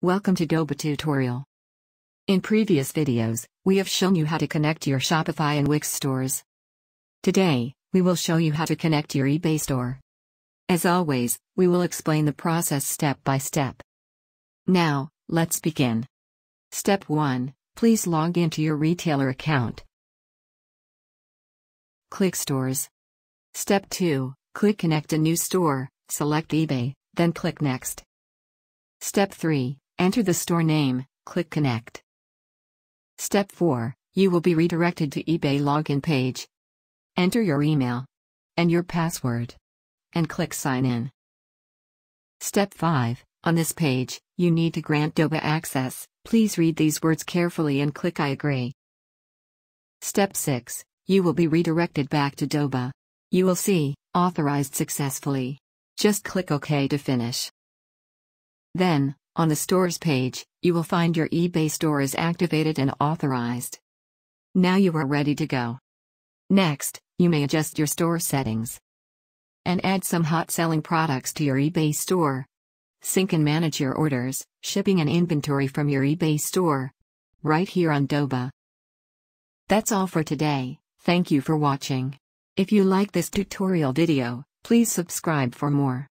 Welcome to Doba tutorial. In previous videos, we have shown you how to connect your Shopify and Wix stores. Today, we will show you how to connect your eBay store. As always, we will explain the process step by step. Now, let's begin. Step 1 Please log into your retailer account. Click Stores. Step 2 Click Connect a new store, select eBay, then click Next. Step 3 Enter the store name, click Connect. Step 4 You will be redirected to eBay login page. Enter your email and your password and click Sign In. Step 5 On this page, you need to grant Doba access. Please read these words carefully and click I agree. Step 6 You will be redirected back to Doba. You will see, authorized successfully. Just click OK to finish. Then, on the Stores page, you will find your eBay store is activated and authorized. Now you are ready to go. Next, you may adjust your store settings and add some hot selling products to your eBay store. Sync and manage your orders, shipping and inventory from your eBay store. Right here on Doba. That's all for today, thank you for watching. If you like this tutorial video, please subscribe for more.